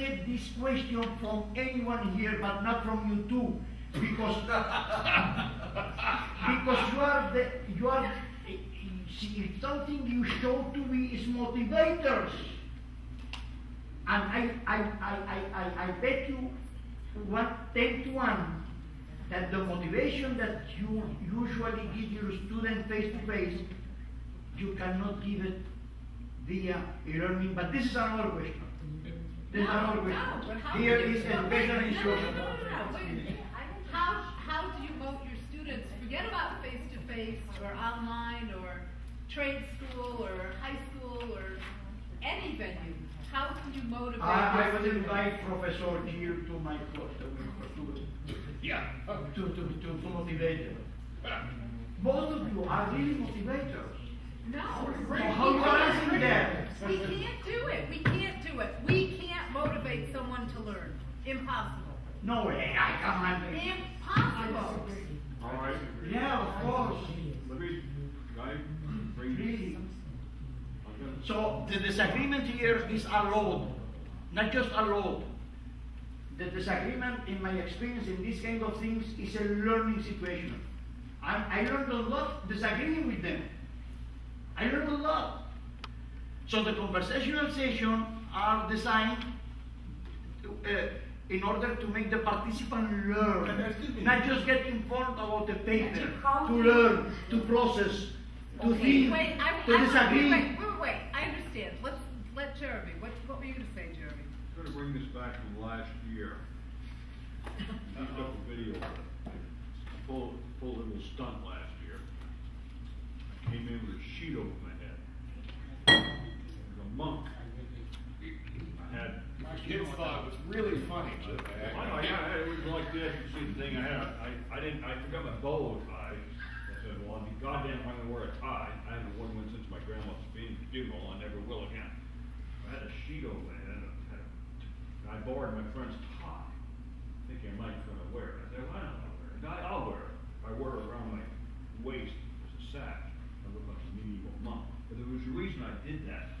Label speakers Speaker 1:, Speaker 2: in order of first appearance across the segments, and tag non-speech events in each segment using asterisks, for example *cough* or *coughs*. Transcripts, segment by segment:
Speaker 1: accept this question from anyone here, but not from you too, because *laughs* because you are the you are see, something you show to me is motivators, and I I I I, I, I bet you one ten to one that the motivation that you usually give your student face to face, you cannot give it via e-learning. But this is another question. This is another question. Here is education instruction.
Speaker 2: How, how do you motivate your students? Forget about face to face or online or trade school or high school or any venue. How can you motivate?
Speaker 1: I, I would invite Professor Gill to my course to, to,
Speaker 3: Yeah.
Speaker 1: to, to, to, to motivate them. Both of you are really motivators.
Speaker 2: No.
Speaker 1: So how you are answering that?
Speaker 2: We can't do it. We can't do it. We can't motivate someone to learn. Impossible.
Speaker 1: No way, I come on.
Speaker 2: Impossible.
Speaker 4: All right.
Speaker 1: Yeah, of course.
Speaker 4: Let me, guy, bring
Speaker 1: Really. So the disagreement here is a load, not just a load. The disagreement, in my experience in these kind of things, is a learning situation. I, I learned a lot disagreeing with them. I learned a lot. So the conversational sessions are designed to, uh, in order to make the participant learn, not just get informed about the paper,
Speaker 5: to how
Speaker 1: to
Speaker 5: do you-
Speaker 1: learn, to process, to
Speaker 2: Wait,
Speaker 1: think,
Speaker 2: wait, I,
Speaker 1: to
Speaker 2: I,
Speaker 1: disagree.
Speaker 2: wait, wait, wait, wait, I understand. Let's, let Jeremy, what, what were you gonna say, Jeremy?
Speaker 4: I'm gonna bring this back from last year. *laughs* I took a video of it. Full, full little stunt last year. I Came in with a sheet over my head. As a monk. I
Speaker 3: thought it was really funny, but
Speaker 4: I know, yeah, it was like this, you see the thing I had, I, I didn't, I forgot my bow tie. I said, well, I'll be goddamn if I'm gonna wear a tie. I haven't worn one since my grandma's funeral, I never will again. I had a sheet over my head, and I I borrowed my friend's tie, thinking I might gonna wear it. I said, why not wear it? I, I'll wear it. I wear it around my waist as a sash. I look like a medieval monk. But there was a reason I did that.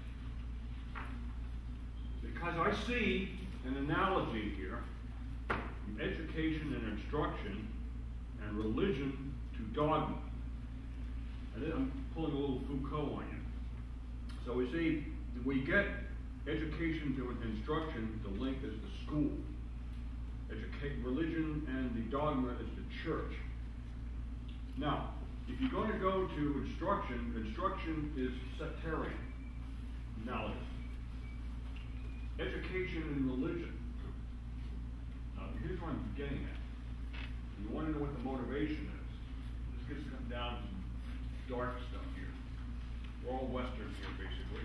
Speaker 4: Because I see an analogy here education and instruction and religion to dogma. I'm pulling a little Foucault on you. So we see, we get education to instruction, the link is the school. Educate, religion and the dogma is the church. Now, if you're going to go to instruction, instruction is sectarian, analogous education and religion. Now, here's what I'm getting at. You want to know what the motivation is. This gets come down to dark stuff here. We're all Westerns here, basically.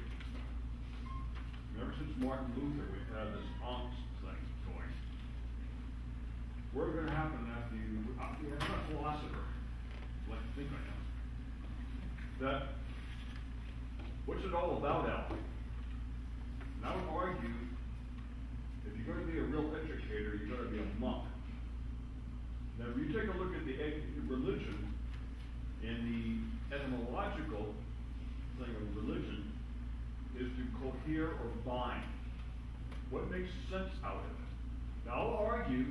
Speaker 4: Ever since Martin Luther, we've had this angst thing going. What's going to happen after you, uh, I'm not a philosopher, like to think I am, that, what's it all about, Al? And I would argue, if you're going to be a real educator, you're going to be a monk. Now, if you take a look at the religion, in the etymological thing of religion, is to cohere or bind. What makes sense out of it? Now, I'll argue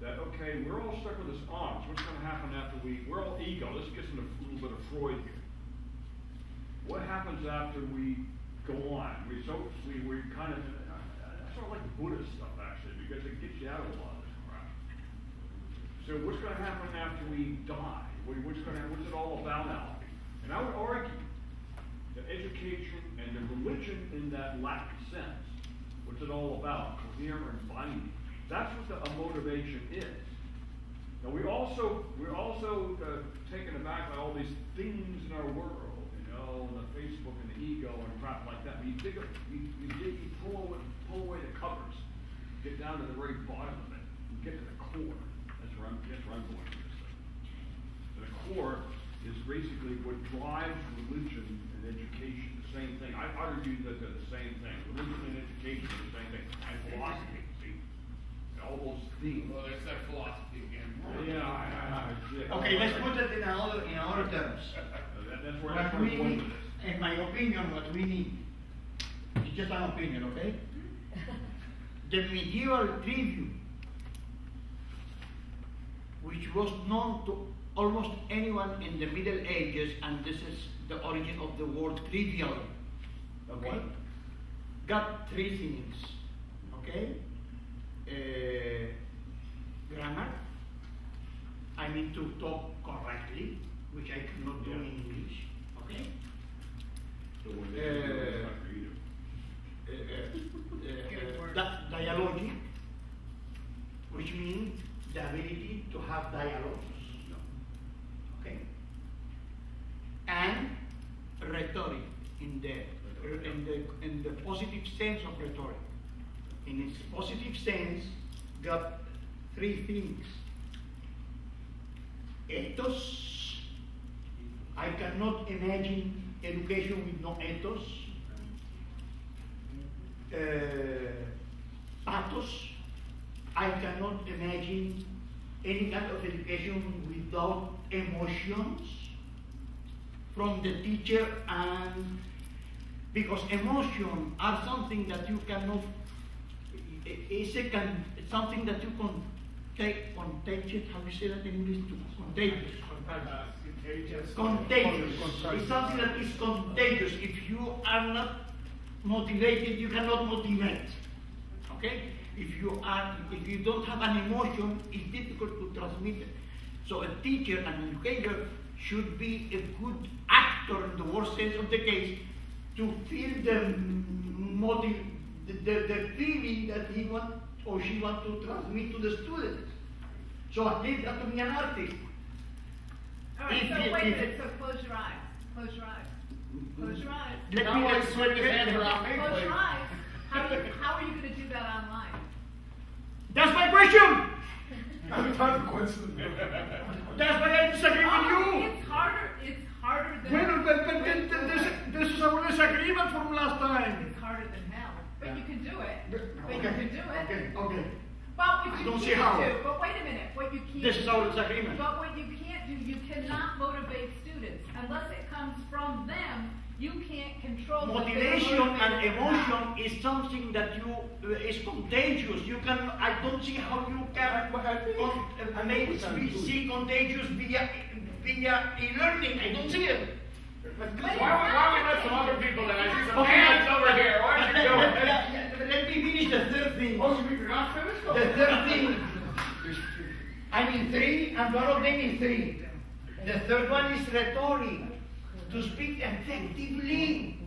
Speaker 4: that, okay, we're all stuck with this arms. What's going to happen after we, we're all ego. Let's get into a little bit of Freud here. What happens after we go on? We so we we kind of sort of like Buddhist stuff actually because it gets you out of a lot of this crap. So what's going to happen after we die? What- What's going to what's it all about now? And I would argue that education and the religion in that Latin sense, what's it all about? Cohere and binding. That's what the a motivation is. Now we also we're also uh, taken aback by all these things in our world, know, the Facebook and the ego and crap like that. But you dig, up- you, you dig, you pull away, pull away the covers, get down to the very bottom of it, and get to the core. That's where I'm, that's where I'm going with this thing. The core is basically what drives religion and education. The same thing. I argue that they're the same thing. Religion and education are the same thing. And philosophy, see, and all those themes.
Speaker 3: well, there's that philosophy again.
Speaker 4: Yeah, I, I, I, yeah.
Speaker 1: Okay, let's put it in other, in other terms. *laughs*
Speaker 4: That- That's where, that's
Speaker 1: What
Speaker 4: where
Speaker 1: we
Speaker 4: I'm
Speaker 1: need,
Speaker 4: with
Speaker 1: in my opinion, what we need, it's just an opinion, okay? *laughs* the medieval trivium, which was known to almost anyone in the Middle Ages, and this is the origin of the word trivial, okay? Got three things, okay? Uh, grammar, I need to talk correctly, which I cannot do in English, okay?
Speaker 4: So when they do it, it's not for you.
Speaker 1: uh, uh, uh, di- dialogic, which means the ability to have dialogues, okay? And rhetoric in the in the in the positive sense of rhetoric. In its positive sense, got three things. Ethos. I cannot imagine education with no ethos uh, pathos. I cannot imagine any kind of education without emotions from the teacher and because emotion are something that you cannot it's a can, something that you can take contagious how you say that in English to contagious contagious. It's something that is contagious. If you are not motivated, you cannot motivate. Okay? If you are, if you don't have an emotion, it's difficult to transmit it. So a teacher, an educator, should be a good actor in the worst sense of the case to feel the motive, the, the, the feeling that he want or she wants to transmit to the students. So at least that to be an artist.
Speaker 2: All right, so wait a minute, so close your eyes, close your eyes, close your eyes.
Speaker 1: Let
Speaker 3: Not
Speaker 1: me
Speaker 3: like swing his
Speaker 1: let-
Speaker 3: hands
Speaker 1: let-
Speaker 3: around.
Speaker 2: Close your eyes. How are you, how are you gonna do that online?
Speaker 1: That's my question. *laughs*
Speaker 5: I'm time for questions.
Speaker 1: That's why I disagree with
Speaker 2: Oh,
Speaker 1: you.
Speaker 2: It's harder, it's harder than.
Speaker 1: Well, but, but this, this, this is our disagreement from last time.
Speaker 2: It's harder than hell, but you can do it, but you can do it.
Speaker 1: Okay, okay.
Speaker 2: But
Speaker 1: I
Speaker 2: what you
Speaker 1: don't see
Speaker 2: can't
Speaker 1: how.
Speaker 2: do, but wait a minute, what you can't.
Speaker 1: This is our
Speaker 2: do-
Speaker 1: disagreement.
Speaker 2: But what you can't you cannot motivate students unless it comes from them. You can't control. what they're
Speaker 1: Motivation and emotion is something that you uh, is contagious. You can. I don't see how you can
Speaker 5: I think-
Speaker 1: uh, make
Speaker 5: think we can
Speaker 1: be-
Speaker 5: do it.
Speaker 1: see contagious via via e-learning. I don't see it.
Speaker 3: Why, why don't we let some other people then? I see some
Speaker 1: Okay.
Speaker 3: hands over here. Why don't you do it? *laughs*
Speaker 1: Yeah, yeah, Let me finish the third thing.
Speaker 3: Oh, you- you're not finished?
Speaker 1: The third thing, I mean three, and one of them is three. The third one is rhetoric, to speak effectively.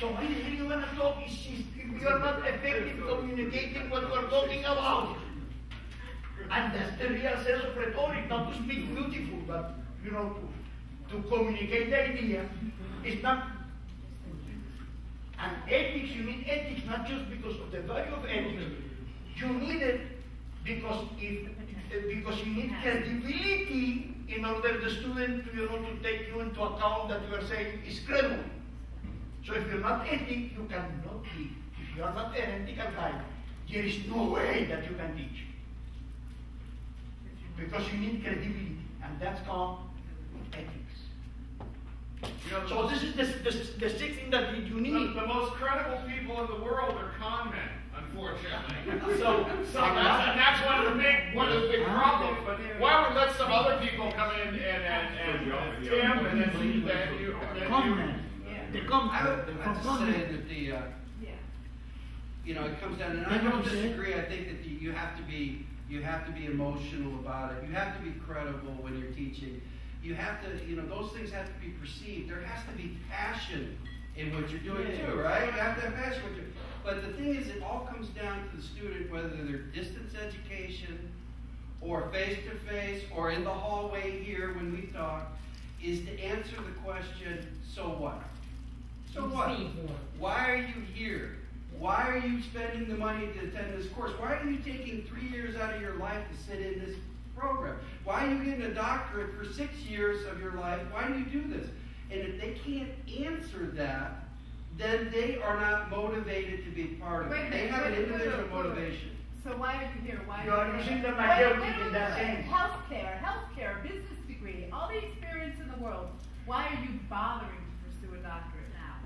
Speaker 1: So why hell you wanna talk is, is if you are not effective communicating what you are talking about? And that's the real sense of rhetoric, not to speak beautiful, but you know, to, to communicate the idea. It's not and ethics, you need ethics not just because of the value of ethics. You need it because if because you need credibility in order the student to you know to take you into account that you are saying is credible. So if you're not ethic, you cannot be. If you are not an ethical guy, there is no way that you can teach. Because you need credibility, and that's called ethics.
Speaker 3: You know,
Speaker 1: So this is the, the, the sixth thing that you
Speaker 3: The,
Speaker 1: need.
Speaker 3: the most credible people in the world are con men, unfortunately. *laughs* So, so that's, and that's one of the big, one of the big problems. But why would let some other people come in and, and, and, and Tim and then you, then you, then you.
Speaker 1: Conman. The
Speaker 6: I would
Speaker 1: The
Speaker 6: have say that the, uh,
Speaker 2: Yeah.
Speaker 6: you know, it comes down, and I don't disagree, I think that you you have to be, you have to be emotional about it, you have to be credible when you're teaching. You have to, you know, those things have to be perceived, there has to be passion in what you're doing too, right? You have to have passion with you. But the thing is, it all comes down to the student, whether they're distance education, or face-to-face, or in the hallway here when we talk, is to answer the question, so what? So what? Why are you here? Why are you spending the money to attend this course? Why are you taking three years out of your life to sit in this program? Why are you getting a doctorate for six years of your life? Why do you do this? And if they can't answer that, then they are not motivated to be part of
Speaker 2: Wait
Speaker 6: it. They have an
Speaker 2: wait, wait,
Speaker 6: individual
Speaker 2: wait,
Speaker 6: motivation.
Speaker 2: So why are you here? Why? Are you here?
Speaker 1: majority
Speaker 2: wait, wait,
Speaker 1: in that sense.
Speaker 2: Healthcare, healthcare, business degree, all the experience in the world. Why are you bothering to pursue a doctorate now?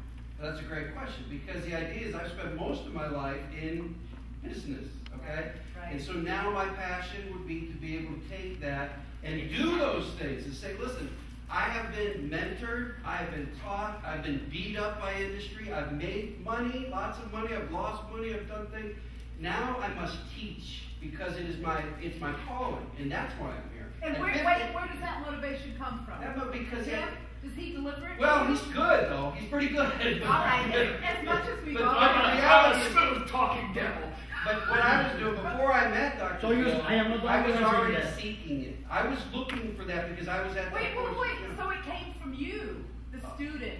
Speaker 6: That's a great question because the idea is I've spent most of my life in business, okay?
Speaker 2: Right.
Speaker 6: And so now my passion would be to be able to take that and do those things and say, listen, I have been mentored, I have been taught, I've been beat up by industry, I've made money, lots of money, I've lost money, I've done things. Now I must teach because it is my it's my calling, and that's why I'm here.
Speaker 2: And
Speaker 6: At
Speaker 2: where, wait, where does that motivation come from?
Speaker 6: But because it-
Speaker 2: Does he deliver it?
Speaker 6: well, he's good though. He's pretty good.
Speaker 2: All right, as much as we
Speaker 6: But
Speaker 2: go.
Speaker 6: the
Speaker 3: I'm a,
Speaker 6: reality
Speaker 3: I'm a smooth talking devil.
Speaker 6: But what I was doing before I met Dr.
Speaker 1: So you-
Speaker 6: Bill,
Speaker 1: I am
Speaker 6: I was already
Speaker 1: saying that.
Speaker 6: seeking it. I was looking for that because I was at that
Speaker 2: Wait, wait,
Speaker 6: point,
Speaker 2: wait, so it came from you, the student?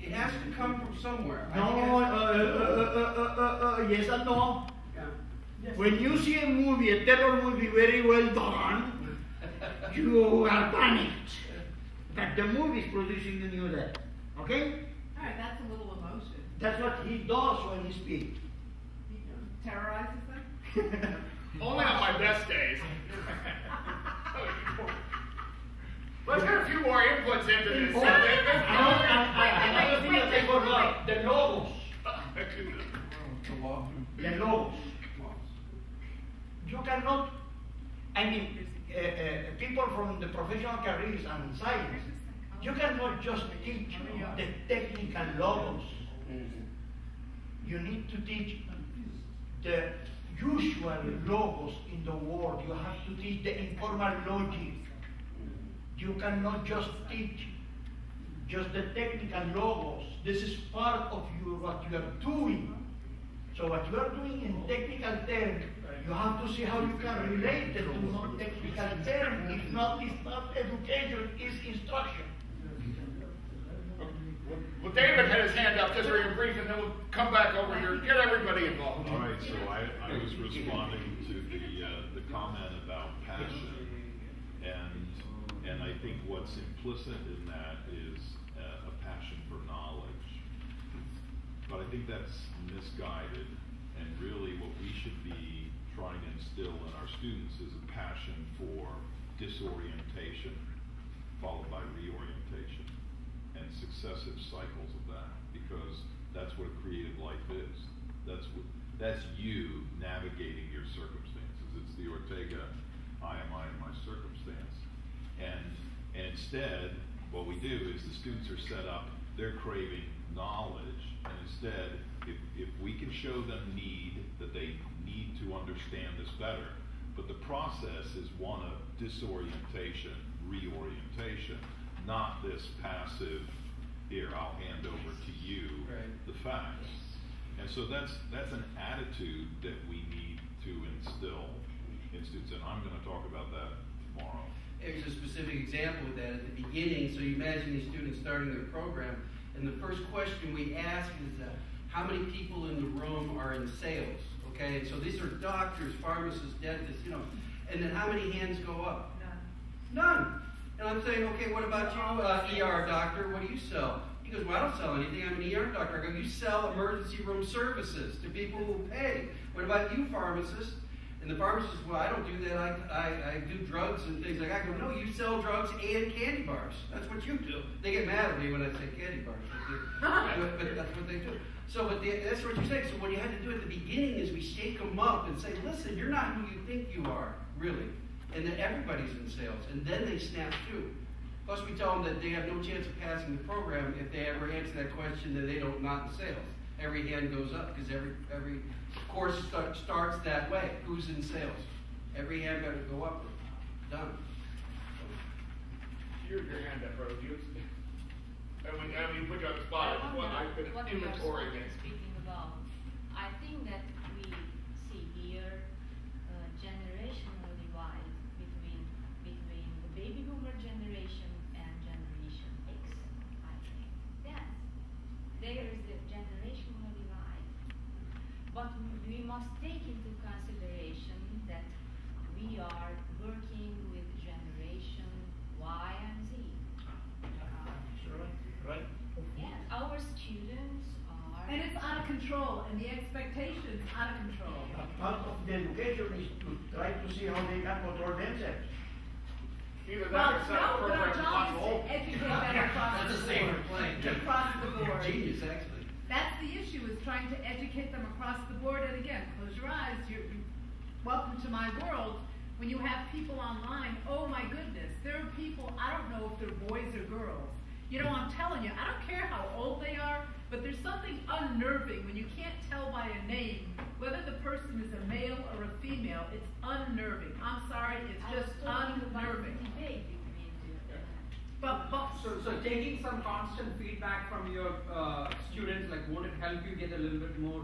Speaker 6: It has to come from somewhere. I
Speaker 1: No,
Speaker 6: think it
Speaker 1: uh,
Speaker 6: has
Speaker 1: uh, uh, uh, uh, uh, yes and no.
Speaker 6: Yeah.
Speaker 1: When you see a movie, a terror movie very well done, you are panicked that the movie is producing the new death. Okay?
Speaker 2: All right, that's a little emotion.
Speaker 1: That's what he does when he speaks.
Speaker 2: He terrorizes them?
Speaker 3: Only on my best days. Let's get a few more inputs into this.
Speaker 1: Oh, another thing that they forgot, the logos.
Speaker 6: The
Speaker 1: logos. You cannot, I mean, uh, uh, people from the professional careers and science, you cannot just teach the technical logos. You need to teach the usual logos in the world. You have to teach the informal logic. You cannot just teach just the technical logos. This is part of your, what you are doing. So what you are doing in technical terms, you have to see how you can relate it to non-technical terms. If not, it's not education, it's instruction.
Speaker 3: Well, David had his hand up just very brief, and then we'll come back over here. Get everybody involved.
Speaker 7: All right, so I, I was responding to the, uh, the comment about passion. And, and I think what's implicit in that is uh, a passion for knowledge. But I think that's misguided. And really what we should be trying to instill in our students is a passion for disorientation, followed by reorientation and successive cycles of that because that's what a creative life is. That's what that's you navigating your circumstances. It's the Ortega, I am I in my circumstance. And and instead, what we do is the students are set up, they're craving knowledge, and instead, if, if we can show them need, that they need to understand this better, but the process is one of disorientation, reorientation, not this passive, here, I'll hand over to you
Speaker 6: Right.
Speaker 7: the facts. And so that's, that's an attitude that we need to instill in students, and I'm gonna talk about that tomorrow.
Speaker 6: Here's a specific example of that at the beginning. So you imagine these students starting their program, and the first question we ask is, uh, how many people in the room are in sales? Okay, and so these are doctors, pharmacists, dentists, you know, and then how many hands go up?
Speaker 2: None.
Speaker 6: None. And I'm saying, okay, what about you, uh, ER doctor? What do you sell? He goes, well, I don't sell anything. I'm an ER doctor. I go, you sell emergency room services to people who pay. What about you, pharmacist? And the pharmacist, well, I don't do that. I, I, I do drugs and things like that. I go, no, you sell drugs and candy bars. That's what you do. They get mad at me when I say candy bars. *laughs* But, that's what they do. So, the, that's what you're saying. So what you had to do at the beginning is we shake them up and say, listen, you're not who you think you are, really. And that everybody's in sales. And then they snap through. Plus, we tell them that they have no chance of passing the program if they ever answer that question that they don't not in sales. Every hand goes up because every every course start, starts that way. Who's in sales? Every hand better go up. Done.
Speaker 3: Your, your hand up, bro. You, and when, and when you put you on the spot,
Speaker 8: I wonder
Speaker 3: I've been
Speaker 8: what
Speaker 3: inventorying it.
Speaker 8: speaking about. I think that we see here a generational divide between between the baby boomer generation and generation X. I think yes, there is a generational divide, but we must take into consideration that we are working with generation Y and Z.
Speaker 1: Right?
Speaker 8: Yes, our students are.
Speaker 2: And it's out of control, and the expectation's out of control.
Speaker 1: Part of the education is to try to see how they can control themselves.
Speaker 3: Either
Speaker 2: Well,
Speaker 3: that or set
Speaker 2: no, but our job is to educate them across the board. Across the board.
Speaker 6: Genius, actually.
Speaker 2: That's the issue, is trying to educate them across the board, and again, close your eyes, You're, welcome to my world. When you have people online, oh my goodness, there are people, I don't know if they're boys or girls. You know, I'm telling you, I don't care how old they are, but there's something unnerving when you can't tell by a name whether the person is a male or a female. It's unnerving. I'm sorry, it's
Speaker 8: I
Speaker 2: just
Speaker 8: talking about the
Speaker 2: unnerving.
Speaker 8: debate between the,
Speaker 2: But, but,
Speaker 9: So, so taking some constant feedback from your uh, students, like, won't it help you get a little bit more,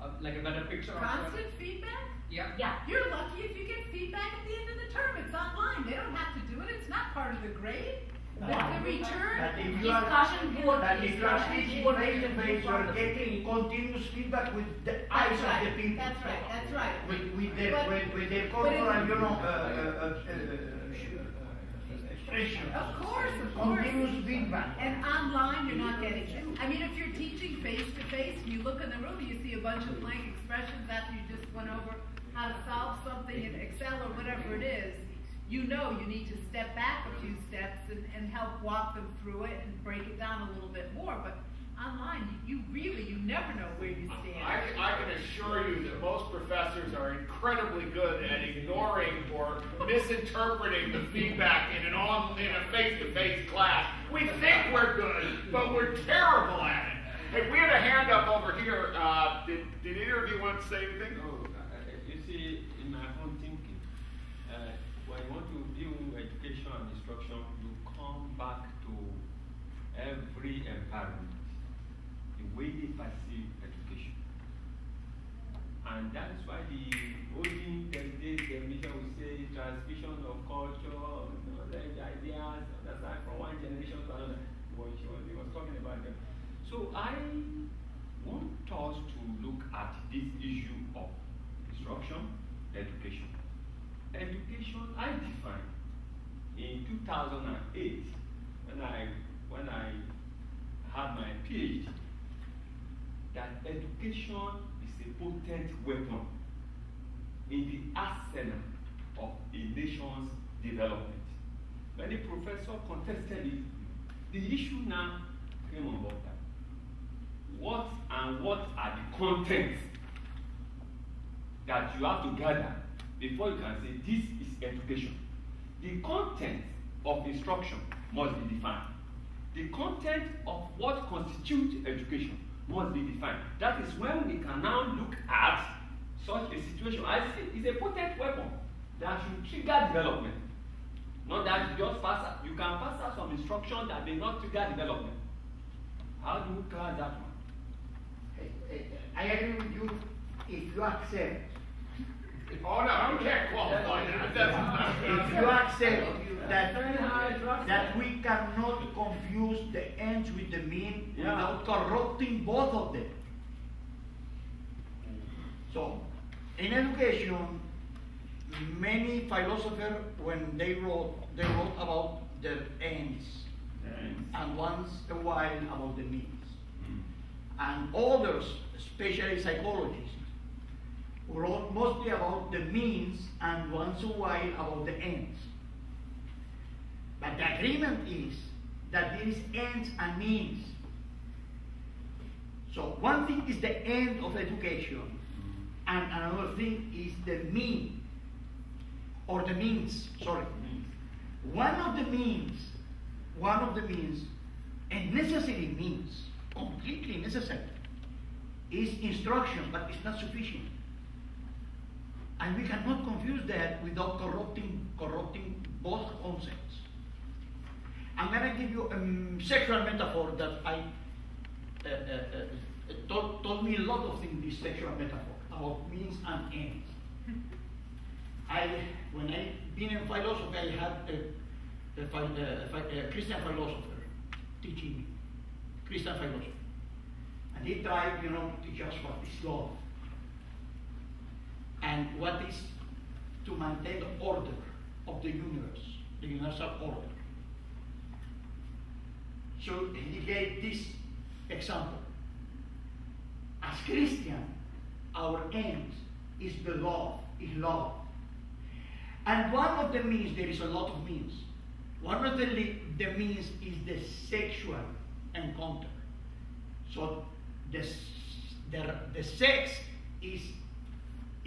Speaker 9: uh, like a better picture of what-
Speaker 2: constant feedback?
Speaker 9: Yeah.
Speaker 8: yeah.
Speaker 2: You're lucky if you get feedback at the end of the term. It's online. They don't have to do it. It's not part of the grade. The, the return.
Speaker 1: That if you are,
Speaker 8: Discussion board,
Speaker 1: that if you are
Speaker 8: discussion
Speaker 1: teaching
Speaker 8: board.
Speaker 1: face to face, you are getting continuous feedback with the eyes
Speaker 2: That's
Speaker 1: of the people.
Speaker 2: That's right. That's right.
Speaker 1: With, with the,
Speaker 2: But-
Speaker 1: with, with the corporal, you know, uh, uh, uh, uh, expression.
Speaker 2: Of course, of course.
Speaker 1: Continuous feedback.
Speaker 2: And online, you're not getting it. I mean, if you're teaching face to face, and you look in the room, and you see a bunch of blank expressions after you just went over how to solve something in Excel or whatever it is, you know you need to step back a few steps and, and help walk them through it and break it down a little bit more. But online, you, you really, you never know where you stand.
Speaker 3: I can, I can assure you that most professors are incredibly good at ignoring or misinterpreting the feedback in an on, in a face-to-face class. We think we're good, but we're terrible at it. Hey, we had a hand up over here. Uh, did, did either of you want to say anything?
Speaker 10: Oh, uh, you see, in my own thinking, uh, when you want to view education and instruction, you come back to every environment, the way they perceive education. And that is why the olden days definition will say transmission of culture, knowledge, ideas, understand from one generation to another. What she was, he was talking about them. So I want us to look at this issue of instruction, education. Education, I defined in 2008 when I when I had my PhD that education is a potent weapon in the arsenal of a nation's development. Many professors contested it. The issue now came board that what and what are the contents that you have to gather before you can say this is education. The content of instruction must be defined. The content of what constitutes education must be defined. That is when we can now look at such a situation. I see it's a potent weapon that should trigger development. Not that you just pass out. You can pass out some instruction that may not trigger development. How do you class that one?
Speaker 1: I agree with you if you accept,
Speaker 3: Oh, no, you can't qualify that. That's
Speaker 1: if you accept that, that we cannot confuse the ends with the mean
Speaker 10: Yeah.
Speaker 1: without corrupting both of them. So, in education, many philosophers, when they wrote, they wrote about the ends, and once a while about the means. And others, especially psychologists, wrote mostly about the means and once in a while about the ends. But the agreement is that there is ends and means. So one thing is the end of education, and another thing is the mean, or the means, sorry. One of the means, one of the means, and necessary means, completely necessary, is instruction, but it's not sufficient. And we cannot confuse that without corrupting, corrupting both concepts. I'm going to give you a sexual metaphor that I uh, uh, uh, me a lot of things. This sexual metaphor about means and ends. I, when I been in philosophy, I had a, a, a, a Christian philosopher teaching me, Christian philosopher, and he tried, you know, to teach us what is love and what is to maintain the order of the universe, the universal order. So he gave this example. As Christian, our aim is the love, is love. And one of the means, there is a lot of means. One of the, the means is the sexual encounter. So the, the, the sex is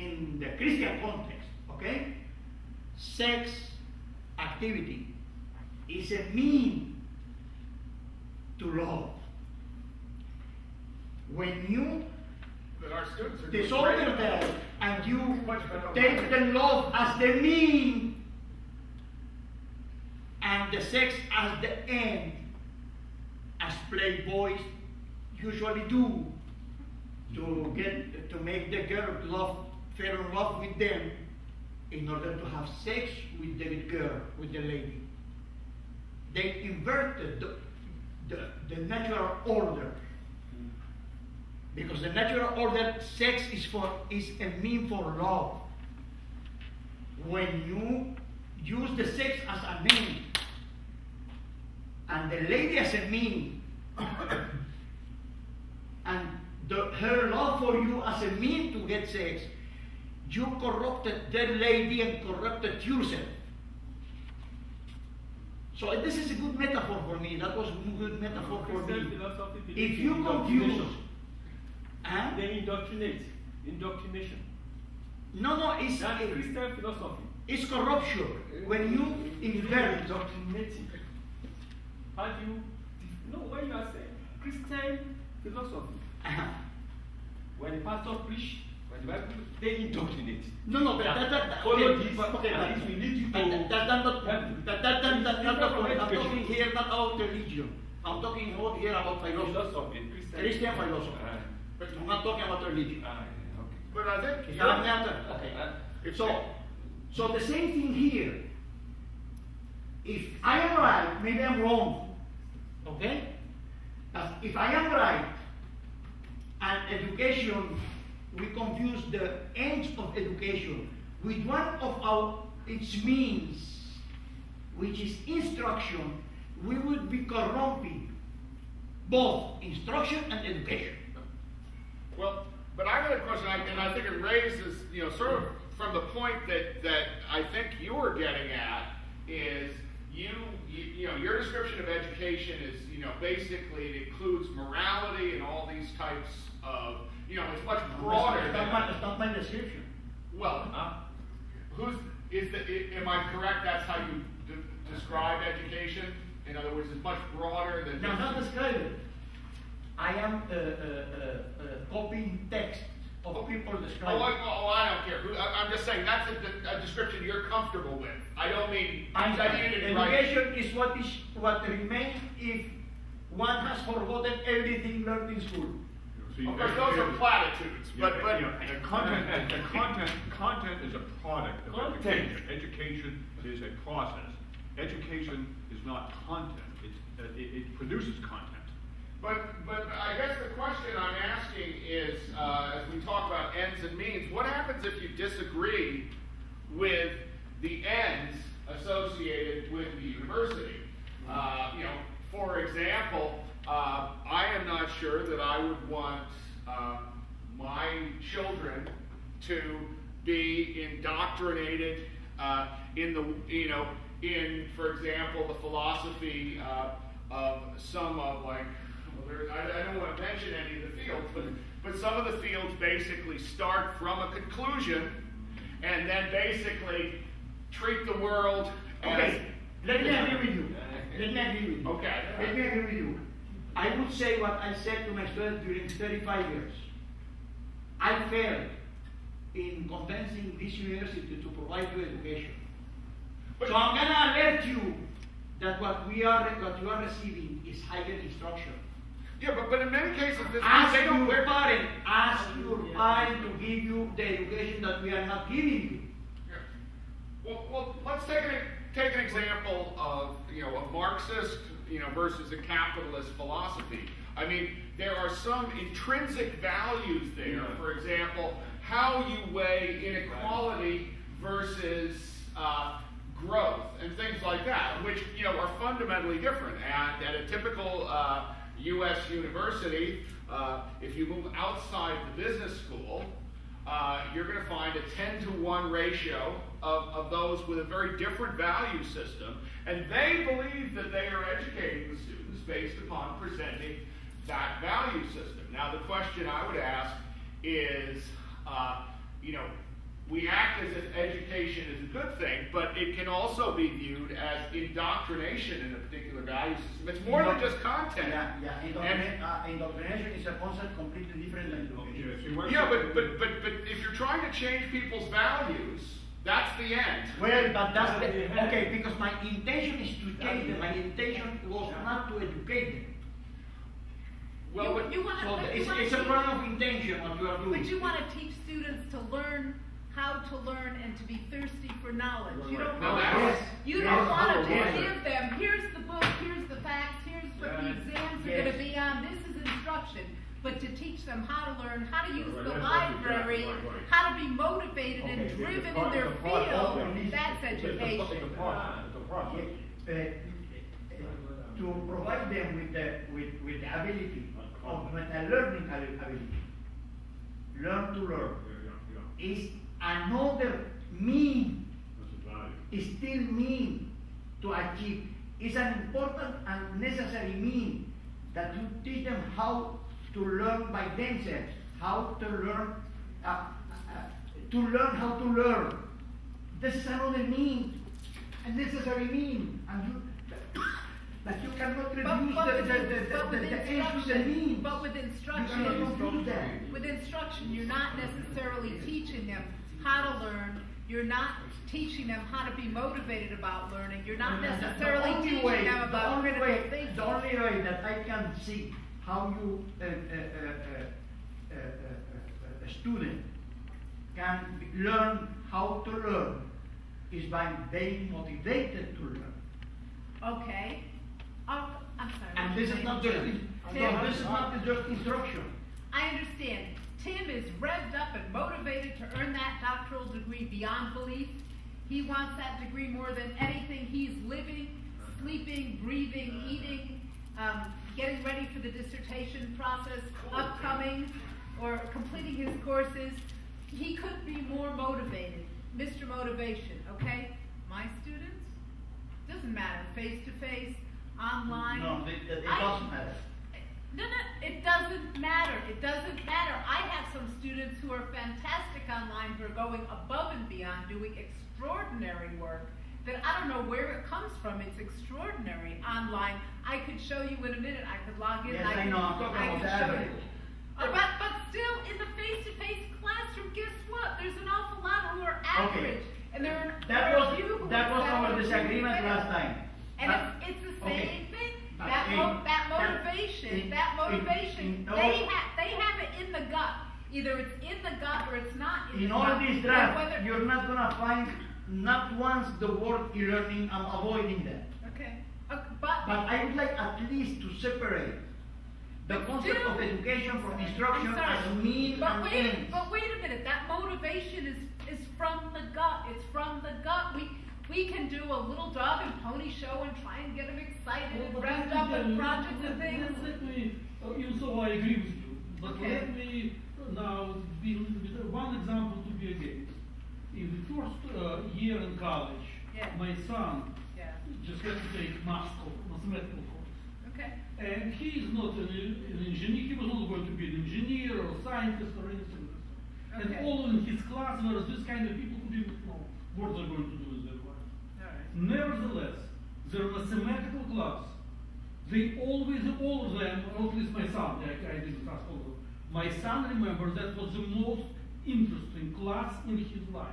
Speaker 1: in the Christian context, okay? Sex activity is a mean to love. When you
Speaker 3: That our students are doing
Speaker 1: disorder them and you take the love as the mean and the sex as the end, as playboys usually do to get to make the girl love fall in love with them in order to have sex with the girl, with the lady. They inverted the, the, the natural order. Because the natural order, sex is for is a mean for love. When you use the sex as a mean and the lady as a mean, *coughs* and the, her love for you as a mean to get sex, you corrupted that lady and corrupted yourself. So this is a good metaphor for me. That was a good metaphor for me. If you confuse, huh?
Speaker 10: They indoctrinate. Indoctrination.
Speaker 1: No, no, it's
Speaker 10: That's Christian philosophy.
Speaker 1: it's corruption when you invert.
Speaker 10: Indoctrinating. How do you no what you are saying? Christian philosophy.
Speaker 1: Uh-huh.
Speaker 10: When the pastor preach, when the Bible they indoctrinate.
Speaker 1: No, no, but
Speaker 10: Yeah.
Speaker 1: that, that, that
Speaker 10: Follow
Speaker 1: okay,
Speaker 10: this,
Speaker 1: but- okay,
Speaker 10: and
Speaker 1: but-
Speaker 10: this will lead you
Speaker 1: but
Speaker 10: to
Speaker 1: that, that, that, not-
Speaker 10: heaven.
Speaker 1: that, that, that, that,
Speaker 10: It's
Speaker 1: not
Speaker 10: different
Speaker 1: I'm talking here not about religion. I'm talking about here about philosophy.
Speaker 10: Philosophy, Christian,
Speaker 1: Christian philosophy.
Speaker 10: Ah,
Speaker 1: But I'm not talking about religion.
Speaker 10: ah, okay.
Speaker 3: But I think
Speaker 1: Is
Speaker 3: you're-
Speaker 1: that? Okay.
Speaker 3: It's-
Speaker 1: So, so the same thing here. If I am right, maybe I'm wrong. Okay? But if I am right, and education, we confuse the ends of education with one of our its means, which is instruction, we would be corrupting both instruction and education.
Speaker 3: Well, but I got a question, and I think it raises, you know, sort of from the point that, that I think you were getting at is you, you, you know, your description of education is, you know, basically it includes morality and all these types of, you know, it's much broader
Speaker 1: It's
Speaker 3: than
Speaker 1: not my, it's not my description.
Speaker 3: Well, who's is the? Am I correct? That's how you de- describe education. In other words, it's much broader than.
Speaker 1: No, not describing. I am uh, uh, uh, copying text of people
Speaker 3: Oh,
Speaker 1: describing.
Speaker 3: I, oh, I don't care. Who, I, I'm just saying that's a, a description you're comfortable with. I don't mean
Speaker 1: I-
Speaker 3: that you didn't write.
Speaker 1: Education is what is what remains if one has forgotten everything learned in school.
Speaker 4: See,
Speaker 3: Of course, those are platitudes,
Speaker 4: Yeah,
Speaker 3: but but
Speaker 4: know, *laughs* the content, the content, content is a product of
Speaker 10: Content.
Speaker 4: education. Education is a process. Education is not content. It's, uh, it, it produces content.
Speaker 3: But, but I guess the question I'm asking is, uh, as we talk about ends and means, what happens if you disagree with the ends associated with the university? Uh, you know, for example, uh, I am not sure that I would want uh, my children to be indoctrinated uh, in the, you know, in, for example, the philosophy uh, of some of like, well, there, I, I don't want to mention any of the fields, but, but some of the fields basically start from a conclusion and then basically treat the world as.
Speaker 1: Okay, let me agree with you. Let me agree with you.
Speaker 3: Okay.
Speaker 1: Let me agree with you. I would say what I said to my students during 35 years. I failed in convincing this university to provide you education. So I'm gonna alert you that what we are, what you are receiving is higher instruction.
Speaker 3: Yeah, but, but in many cases, this,
Speaker 1: Ask
Speaker 3: they don't.
Speaker 1: your parent, ask your parent to give you the education that we are not giving you.
Speaker 3: Yeah. Well, well, let's take an, take an example of, you know, a Marxist, you know, versus a capitalist philosophy. I mean, there are some intrinsic values there. For example, how you weigh inequality versus uh, growth and things like that, which, you know, are fundamentally different. And at a typical uh, U.S. university, uh, if you move outside the business school, uh, you're going to find a 10 to 1 ratio of, of those with a very different value system. And they believe that they are educating the students based upon presenting that value system. Now, the question I would ask is, uh, you know, we act as if education is a good thing, but it can also be viewed as indoctrination in a particular value system. It's more than just content.
Speaker 1: Yeah, yeah.
Speaker 3: And-
Speaker 1: uh, indoctrination is a concept completely different than education.
Speaker 3: Yeah, but, but, but, but if you're trying to change people's values, that's the end.
Speaker 1: Well, but that's the, okay, because my intention is to change them. My intention was not to educate them.
Speaker 3: Well,
Speaker 2: You-
Speaker 3: but-
Speaker 2: you wanna-
Speaker 1: So
Speaker 2: but you
Speaker 1: it's, it's a
Speaker 2: teach-
Speaker 1: problem of intention what you are doing.
Speaker 2: But you want to teach students to learn how to learn and to be thirsty for knowledge. You don't
Speaker 3: No,
Speaker 2: want
Speaker 3: that's-
Speaker 2: to, you
Speaker 1: yes,
Speaker 2: don't want to just give them, here's the book, here's the facts, here's what the
Speaker 3: Yeah.
Speaker 2: exams are going to be on, this is instruction. But to teach them how to learn, how to use
Speaker 4: Right,
Speaker 2: the
Speaker 4: right,
Speaker 2: library,
Speaker 4: right, right.
Speaker 2: how to be motivated
Speaker 1: Okay,
Speaker 2: and driven
Speaker 4: pro-
Speaker 2: in their
Speaker 4: it's a
Speaker 2: field,
Speaker 1: okay.
Speaker 2: that's
Speaker 4: It's a- It's
Speaker 2: education.
Speaker 4: a process, it's a process.
Speaker 1: Uh, to provide them with the, with, with the ability of meta learning ability. Learn to learn is another mean
Speaker 4: That's a value.
Speaker 1: is still mean to achieve. It's an important and necessary mean that you teach them how to learn by themselves, how to learn, uh, uh, to learn how to learn. This is another mean, a necessary mean, and you, *coughs* that you cannot
Speaker 2: But,
Speaker 1: reduce
Speaker 2: but
Speaker 1: the,
Speaker 2: with,
Speaker 1: the, the,
Speaker 2: but
Speaker 1: the,
Speaker 2: with
Speaker 1: the, ends to the
Speaker 2: instruction, but with
Speaker 1: You
Speaker 2: instruction,
Speaker 1: cannot confuse them.
Speaker 2: With instruction, you're not necessarily teaching them how to learn. You're not teaching them how to be motivated about learning. You're not
Speaker 1: The- the-
Speaker 2: necessarily teaching
Speaker 1: way,
Speaker 2: them about
Speaker 1: only
Speaker 2: critical
Speaker 1: way,
Speaker 2: thinking.
Speaker 1: The only way that I can see how you, uh, uh, uh, uh, uh, uh, a student can learn how to learn is by being motivated to learn.
Speaker 2: Okay. Oh, I'm sorry.
Speaker 1: And this is not just, this is not just instruction.
Speaker 2: I understand. Tim is revved up and motivated to earn that doctoral degree beyond belief. He wants that degree more than anything. He's living, sleeping, breathing, eating, um, getting ready for the dissertation process, upcoming, or completing his courses. He couldn't be more motivated. Mr. Motivation, okay? My students, doesn't matter, face to face, online.
Speaker 1: No, it, it doesn't matter.
Speaker 2: No, no, it doesn't matter. It doesn't matter. I have some students who are fantastic online who are going above and beyond, doing extraordinary work that I don't know where it comes from. It's extraordinary online. I could show you in a minute. I could log in.
Speaker 1: Yes,
Speaker 2: I,
Speaker 1: I
Speaker 2: could,
Speaker 1: know. I'm talking about
Speaker 2: could
Speaker 1: the
Speaker 2: show you. Uh, but, but still, in the face-to-face classroom, guess what? There's an awful lot who are average. And there are,
Speaker 1: That
Speaker 2: there are
Speaker 1: was,
Speaker 2: few
Speaker 1: that was our disagreement last time.
Speaker 2: And
Speaker 1: But-
Speaker 2: it's, it's the same thing. That, mo- that motivation, that motivation, they they have it in the gut. Either it's in the gut or it's not in,
Speaker 1: In
Speaker 2: the
Speaker 1: all
Speaker 2: gut.
Speaker 1: these drafts, you're not gonna find not once the word e-learning. I'm avoiding that.
Speaker 2: Okay, okay, but.
Speaker 1: But I would like at least to separate the concept of education from instruction as mean
Speaker 2: but wait,
Speaker 1: ends.
Speaker 2: But wait a minute, that motivation is, is from the gut, it's from the gut. We, we can do a little dog and pony show and try and get them excited and wrapped up in projects and things.
Speaker 11: Let me, uh, even so I agree with you, but
Speaker 2: Okay.
Speaker 11: let me now be a little bit, one example to be against. In the first uh, year in college,
Speaker 2: Yeah.
Speaker 11: my son
Speaker 2: Yeah,
Speaker 11: just had to take math mathematical course.
Speaker 2: okay,
Speaker 11: And he is not an, an engineer, he was not going to be an engineer or scientist or anything. like that.
Speaker 2: Okay.
Speaker 11: And all in his class were this kind of people who didn't know what they're going to do with their life.
Speaker 2: alright.
Speaker 11: Nevertheless, there their mathematical class, they always, all of them, or at least my son, I, I didn't ask all of them, my son remembers that was the most interesting class in his life.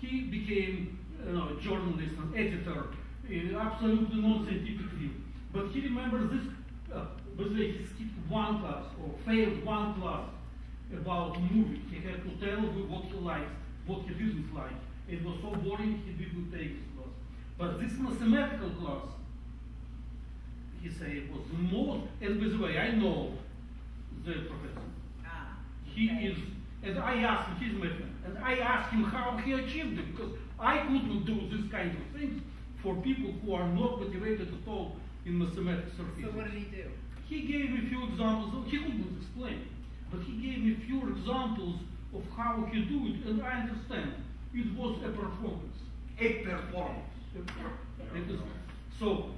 Speaker 11: He became you know, a journalist, an editor, in absolutely non-scientific field. But he remembers this, uh, by the way, he skipped one class, or failed one class about movies. He had to tell what he likes, what he didn't like. It was so boring he didn't take class. But this mathematical class, he said it was the most, and by the way, I know the professor.
Speaker 2: Ah,
Speaker 11: He
Speaker 2: okay.
Speaker 11: is, and I asked him, he's my friend, and I asked him how he achieved it, because I couldn't do this kind of things for people who are not motivated at all in mathematics or
Speaker 2: So what did he do?
Speaker 11: He gave me a few examples, he couldn't explain, but he gave me a few examples of how he do it, and I understand. It was a performance.
Speaker 1: A performance.
Speaker 11: It is- So,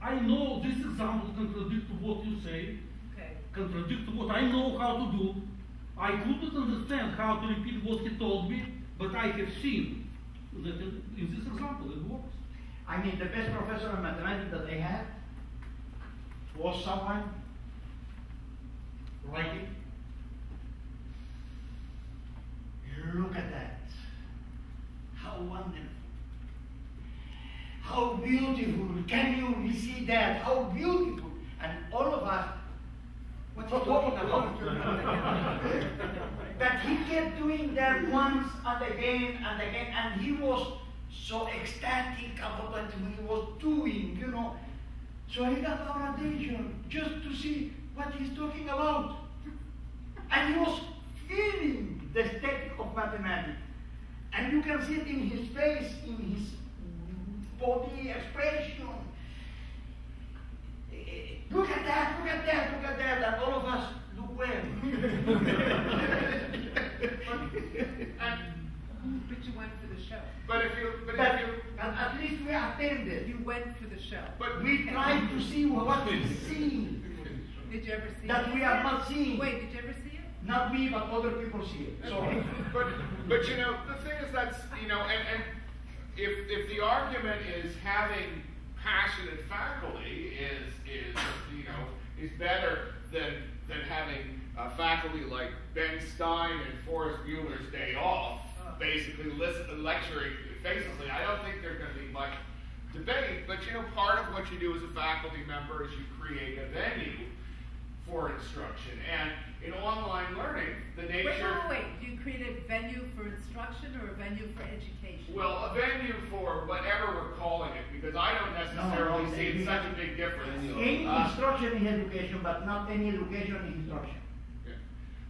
Speaker 11: I know this example contradicts what you say,
Speaker 2: Okay,
Speaker 11: contradict what I know how to do. I couldn't understand how to repeat what he told me, But I have seen that in, in this example it works.
Speaker 1: I mean, the best professor of mathematics that they had was someone writing. Look at that. How wonderful. How beautiful. Can you see that? How beautiful. And all of us, he talking about? that he kept doing that once and again and again, and he was so ecstatic about what he was doing, you know. So I got our attention just to see what he's talking about. And he was feeling the state of mathematics. And you can see it in his face, in his body expression. Eh, Look at that, look at that, look at that, and all of us look well.
Speaker 2: But you went for the show.
Speaker 3: But if you, but
Speaker 1: But
Speaker 3: if you,
Speaker 1: at, at least we attended.
Speaker 2: You went for the show.
Speaker 3: but
Speaker 1: We tried to see what we *laughs* see.
Speaker 2: Did you ever see
Speaker 1: That
Speaker 2: it?
Speaker 1: we are not seeing.
Speaker 2: Wait, did you ever see it?
Speaker 1: Not me, but other people see it. So, *laughs*
Speaker 3: but, but you know, the thing is that's, you know, and, and if, if the argument is having passionate faculty is, is, you know, is better than, than having uh, faculty like Ben Stein and Ferris Bueller's day off, basically listen, lecturing facelessly, I don't think there's gonna be much debate, but you know, part of what you do as a faculty member is you create a venue for instruction. And in online learning, the
Speaker 2: Wait,
Speaker 3: nature.
Speaker 2: wait, wait. Do you create a venue for instruction or a venue for education?
Speaker 3: Well, a venue for whatever we're calling it, because I don't necessarily
Speaker 1: No,
Speaker 3: see
Speaker 1: they-
Speaker 3: such a big difference.
Speaker 1: any
Speaker 3: Uh,
Speaker 1: instruction is education, but not any education is instruction.
Speaker 3: yeah.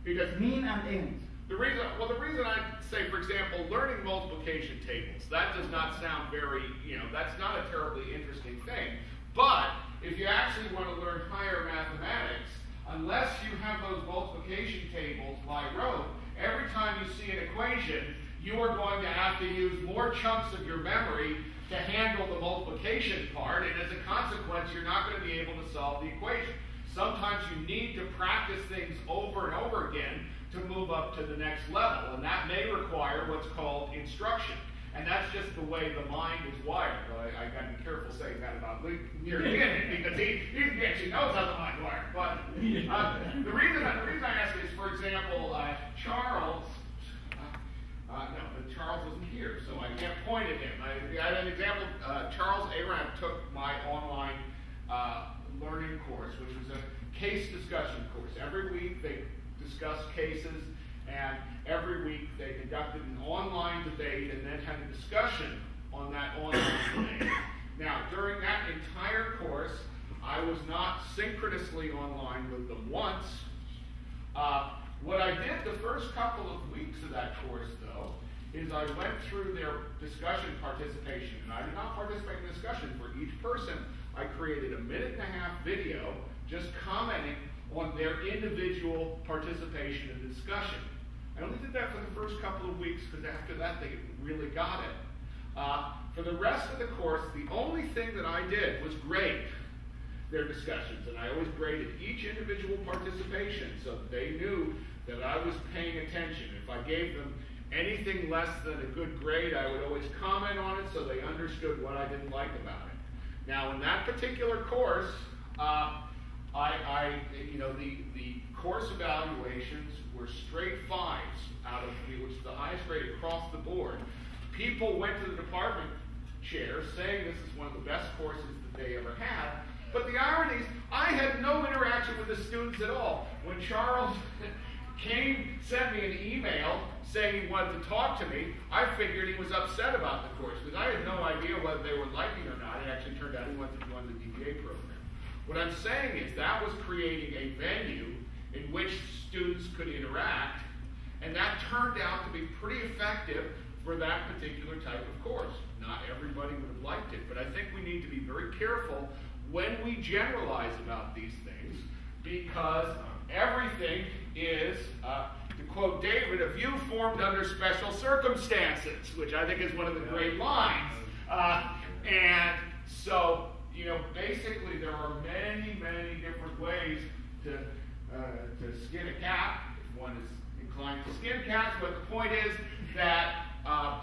Speaker 3: Because
Speaker 1: Mean and end.
Speaker 3: the reason, well, the reason I say, for example, learning multiplication tables, that does not sound very, you know, that's not a terribly interesting thing. But if you actually want to learn higher mathematics, unless you have those multiplication tables by rote, every time you see an equation, you are going to have to use more chunks of your memory to handle the multiplication part, and as a consequence, you're not going to be able to solve the equation. Sometimes you need to practice things over and over again to move up to the next level, and that may require what's called instruction. And that's just the way the mind is wired. I, I got to be careful saying that about Luke near the end because he, he actually knows how the mind wired. But uh, the reason I, the reason I ask is, for example, uh, Charles. Uh, uh, no, but Charles isn't here, so I can't point at him. I, I had an example. Uh, Charles Aram took my online uh, learning course, which was a case discussion course. Every week they discussed cases, and every week they conducted an online debate and then had a discussion on that online *coughs* debate. Now, during that entire course, I was not synchronously online with them once. Uh, what I did the first couple of weeks of that course, though, is I went through their discussion participation, and I did not participate in discussion for each person. I created a minute and a half video just commenting on their individual participation in the discussion. I only did that for the first couple of weeks because after that they really got it. Uh, for the rest of the course, the only thing that I did was grade their discussions, and I always graded each individual participation so that they knew that I was paying attention. If I gave them anything less than a good grade, I would always comment on it so they understood what I didn't like about it. Now, in that particular course, uh, I, I, you know, the, the course evaluations were straight fives out of which is the highest grade across the board. People went to the department chair saying this is one of the best courses that they ever had. But the irony is, I had no interaction with the students at all. When Charles *laughs* came, sent me an email saying he wanted to talk to me, I figured he was upset about the course because I had no idea whether they were liking or not. It actually turned out he wanted to join the DBA program. What I'm saying is that was creating a venue in which students could interact, and that turned out to be pretty effective for that particular type of course. Not everybody would have liked it, but I think we need to be very careful when we generalize about these things because everything is, uh, to quote David, a view formed under special circumstances, which I think is one of the great lines. Uh, and so, you know, basically there are many, many different ways to, uh, to skin a cat, if one is inclined to skin cats, but the point is that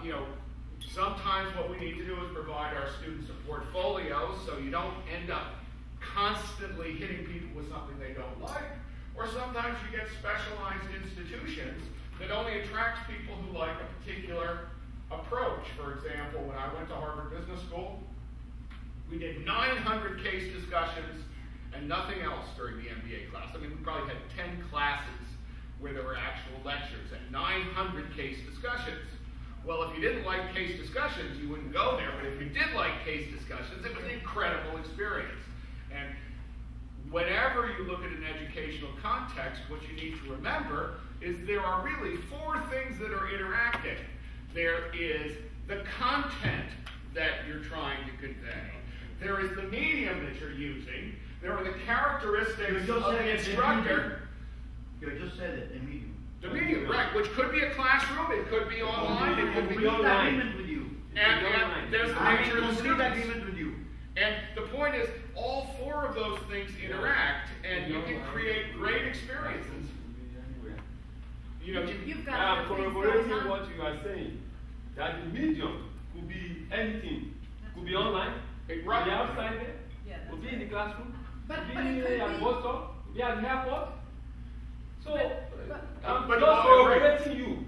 Speaker 3: you know, sometimes what we need to do is provide our students a portfolio so you don't end up constantly hitting people with something they don't like. Or sometimes you get specialized institutions that only attracts people who like a particular approach. For example, when I went to Harvard Business School, we did 900 case discussions and nothing else during the MBA class. I mean, we probably had 10 classes where there were actual lectures and 900 case discussions. Well, if you didn't like case discussions, you wouldn't go there. But if you did like case discussions, it was an incredible experience. And whenever you look at an educational context, what you need to remember is there are really four things that are interacting. There is the content that you're trying to convey. There is the medium that you're using. There are the characteristics of the instructor.
Speaker 1: medium. You just said it, the medium.
Speaker 3: The medium, right, which could be a classroom, it could be online, it could be online.
Speaker 1: agreement with you.
Speaker 3: And, and there's the nature of the
Speaker 1: complete
Speaker 3: students.
Speaker 1: agreement with you.
Speaker 3: And the point is, all four of those things interact, and you can create great experiences. You know, you,
Speaker 2: You've
Speaker 10: I
Speaker 2: got
Speaker 10: am
Speaker 2: other things going
Speaker 10: corroborating what you are saying. That the medium could be anything. Could be online,
Speaker 3: It-
Speaker 10: could
Speaker 3: right.
Speaker 10: be outside there,
Speaker 2: Yeah,
Speaker 10: could
Speaker 2: that's
Speaker 10: be in the classroom,
Speaker 2: But- but it
Speaker 10: be
Speaker 2: could
Speaker 10: at
Speaker 2: be-
Speaker 10: bus stop, could be at the airport. So,
Speaker 2: But- but-
Speaker 10: I'm
Speaker 3: But
Speaker 10: just
Speaker 3: no, you're
Speaker 10: corroborating you.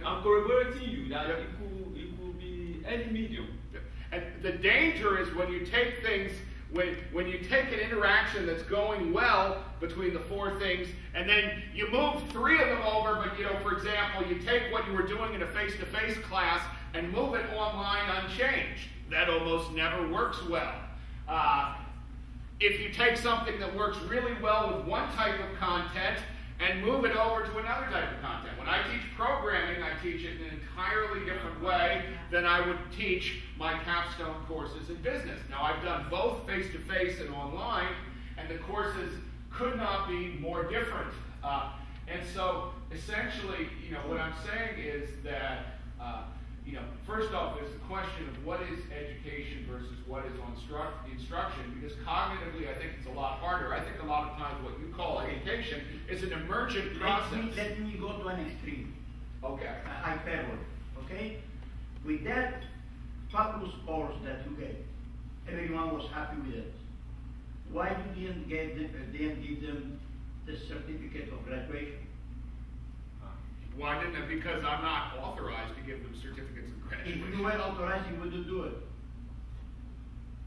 Speaker 3: Yeah.
Speaker 10: I'm corroborating you that
Speaker 3: Yeah.
Speaker 10: it could it could be any medium.
Speaker 3: And the danger is when you take things, when, when you take an interaction that's going well between the four things, and then you move three of them over, but you know, for example, you take what you were doing in a face-to-face class and move it online unchanged. That almost never works well. Uh, if you take something that works really well with one type of content and move it over to another type of content. When I teach programming, I teach it in an entirely different way than I would teach my capstone courses in business. Now, I've done both face to face and online, and the courses could not be more different. Uh, and so, essentially, you know, what I'm saying is that uh, you know, first off, there's the question of what is education versus what is on instruction, because cognitively, I think it's a lot harder. I think a lot of times what you call education is an emergent process.
Speaker 1: Let me, let me go to an extreme.
Speaker 3: Okay.
Speaker 1: a hyperbole, okay? With that fabulous course that you gave, everyone was happy with it. Why you didn't give them, uh, didn't give them the certificate of graduation?
Speaker 3: Why didn't I? Because I'm not authorized to give them certificates of
Speaker 1: If you were authorized, you wouldn't do it.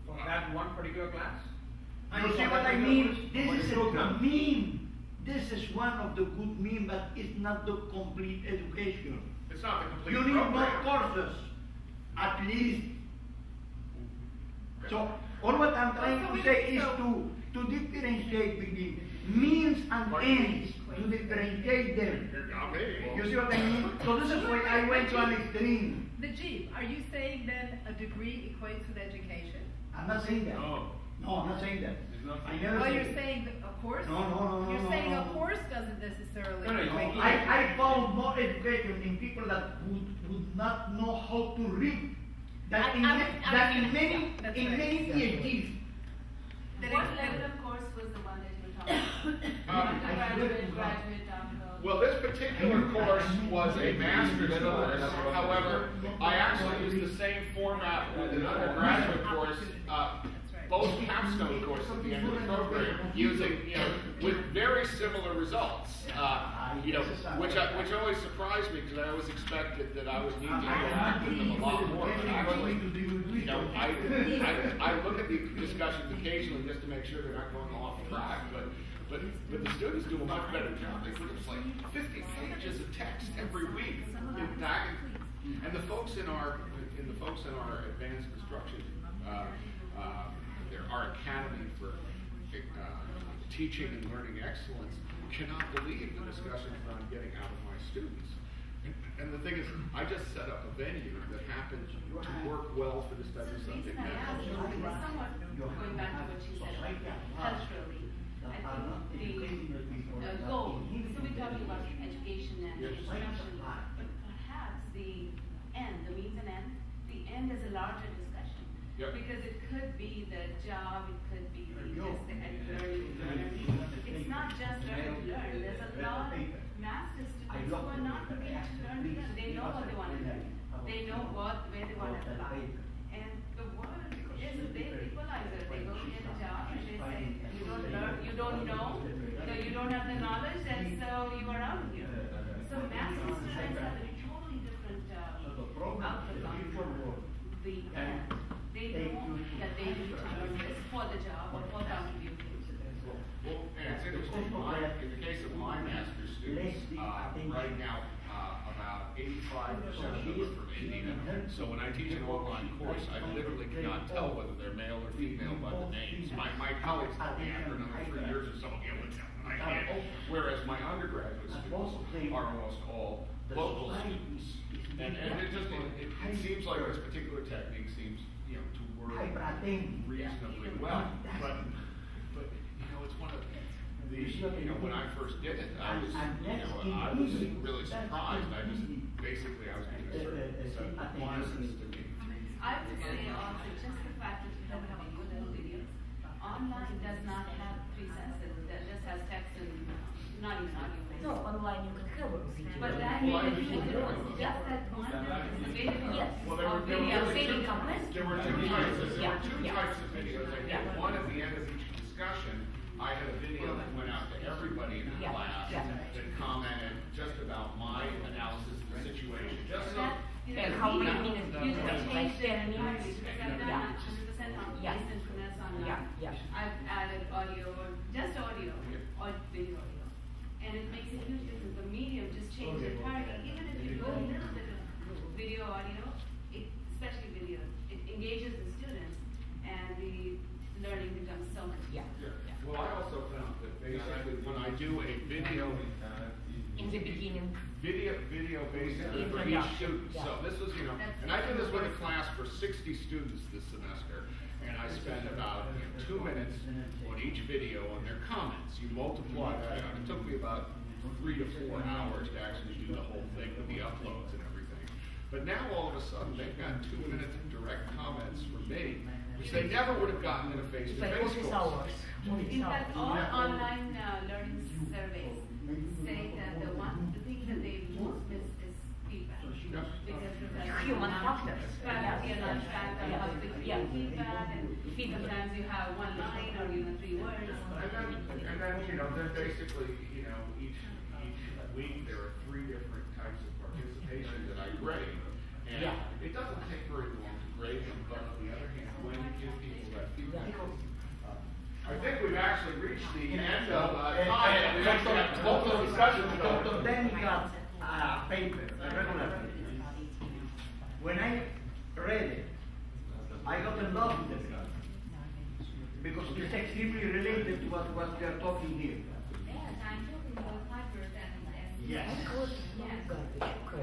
Speaker 9: For that one particular class?
Speaker 1: You see what I mean? This is a meme. This is one of the good meme, but it's not the complete education.
Speaker 3: It's not the complete
Speaker 1: You need more
Speaker 3: program.
Speaker 1: courses, at least. So, all what I'm trying
Speaker 2: So
Speaker 1: to say is to, to differentiate between means and ends, to differentiate them.
Speaker 3: You're not me.
Speaker 1: You see what I mean? So this is why I went to an extreme.
Speaker 2: Nagib, are you saying then a degree equates with education?
Speaker 1: I'm not saying that.
Speaker 10: No.
Speaker 1: No, I'm not saying that.
Speaker 10: It's not
Speaker 1: I never
Speaker 2: Well, you're
Speaker 1: that.
Speaker 2: saying that a course?
Speaker 1: No, no, no, no,
Speaker 2: You're
Speaker 1: no,
Speaker 2: saying
Speaker 1: no,
Speaker 2: a course doesn't necessarily
Speaker 10: No, no,
Speaker 2: equate
Speaker 1: I, I found more education in people that would, would not know how to read. That
Speaker 2: I-
Speaker 1: in,
Speaker 2: I
Speaker 1: ma-
Speaker 2: would- I
Speaker 1: that in many,
Speaker 2: yeah, that's
Speaker 1: in
Speaker 2: right.
Speaker 1: many PhDs.
Speaker 2: That
Speaker 12: What level of course was the one that you were talking
Speaker 3: Um, *coughs*
Speaker 12: about? Undergraduate, graduate, um,
Speaker 3: Well, this particular course was a master's course. However, I actually used the same format with an undergraduate course, uh, both capstone courses at the end of the program, using, you know, with very similar results. Uh, you know, which I, which always surprised me because I always expected that I would need to interact with them a lot more. But actually, you know, I, I, I look at the discussions occasionally just to make sure they're not going off track, but, but, but the students do a much better job. They produce like fifty pages of text every week. And the folks in our, in the folks in our advanced construction, uh, uh, our academy for, uh, teaching and learning excellence cannot believe the discussions that I'm getting out of my students. And- And the thing is, I just set up a venue that happens to work well for this type
Speaker 12: So
Speaker 3: of subject matter.
Speaker 12: asked you is somewhat going back to what you said, culturally, I think the uh, goal, so we're talking about education and
Speaker 3: Yes.
Speaker 12: instruction, but perhaps the end, the means and end, the end is a larger discussion.
Speaker 3: Yep.
Speaker 12: Because it could be the job, it could be the, just the ed- learning, learning. It's not just learning to learn, there's a lot of master students who are not prepared to learn because they know what they want to learn. They know what where they want to apply. And the world is a big equalizer. They go get a job and they say, you don't learn, you don't know, so you don't have the knowledge, and so you are out of here. So math students have a totally different uh, outlook on the end. They know that they need to learn this for the job or for contributing.
Speaker 3: Well, and it's interesting, my, in the case of my master's students, uh, right now, uh, about eighty-five percent of them are from India. So when I teach an online course, I literally cannot tell whether they're male or female by the names. My, my colleagues tell me after another three years or so, I'll be able to tell, I can't. Whereas my undergraduate students are almost all local students. And, and it just, it, it seems like this particular technique seems, you know, to work reasonably well. But, you know, it's one of the, you know, when I first did it, I was, you know, I was really surprised. I just, basically, I was given a certain set of requirements to meet.
Speaker 12: I would say also just the fact that you don't have good little videos. Online does not have three senses, that just has text and not even audio.
Speaker 13: No, online you can cover.
Speaker 12: But that
Speaker 3: Well, I
Speaker 12: means
Speaker 3: understand.
Speaker 12: just that one video.
Speaker 13: Yes.
Speaker 3: Well, there were, there were
Speaker 13: Video
Speaker 3: really two,
Speaker 13: comments.
Speaker 3: there were two types, of- there
Speaker 13: Yeah,
Speaker 3: were two
Speaker 13: yeah.
Speaker 3: types of videos. I
Speaker 13: Yeah.
Speaker 3: one at the end of each discussion. I had a video that went out to everybody in the
Speaker 13: Yeah,
Speaker 3: class
Speaker 13: yeah.
Speaker 3: that commented just about my analysis of the situation, just so.
Speaker 12: That, you know,
Speaker 13: And how many
Speaker 12: video,
Speaker 13: minutes
Speaker 12: You
Speaker 13: do you
Speaker 12: can change the
Speaker 13: 10
Speaker 12: because I've done
Speaker 13: Yeah.
Speaker 12: hundred percent on
Speaker 13: Yeah.
Speaker 12: asynchronous on.
Speaker 13: Yeah, yeah.
Speaker 12: I've added audio or just audio or video audio. And it makes a huge difference. The medium just changes entirely. Even if you go a little bit of video audio, it, especially video, it engages the students and the learning becomes so much.
Speaker 13: Yeah.
Speaker 3: Well, I also found that basically when I do a video,
Speaker 13: In the beginning,
Speaker 3: video, video basically for each student. So this was, you know, and I did this with a class for sixty students this semester. And I spent about you know, two minutes on each video on their comments. You multiply that out. It took me about three to four hours to actually do the whole thing with the uploads and everything. But now all of a sudden, they've got two minutes of direct comments from me, which they never would have gotten in a face-to-face
Speaker 13: office
Speaker 3: course.
Speaker 13: Hours.
Speaker 12: In fact, all online uh, learning surveys say that the one, the thing that they most miss is feedback. Because there's
Speaker 13: Human factors.
Speaker 12: Faculty are not tracked on how to
Speaker 13: Yeah.
Speaker 12: give feedback and sometimes you have one line or even three words.
Speaker 3: And then, and then, you know, then basically, you know, each, each week, there are three different types of participation that I grade. And
Speaker 13: Yeah.
Speaker 3: it doesn't take very long to grade them, but on the other hand, when you give people that feedback. I think we've actually reached the end of, uh, time, we actually have multiple discussions going.
Speaker 1: Dr. Technical uh, paper, a regular paper. When I read it, I got in love with it. Because it's extremely related to what, what we are talking here.
Speaker 8: Yes, I'm talking about hyper and, and.
Speaker 1: Yes.
Speaker 8: Yes.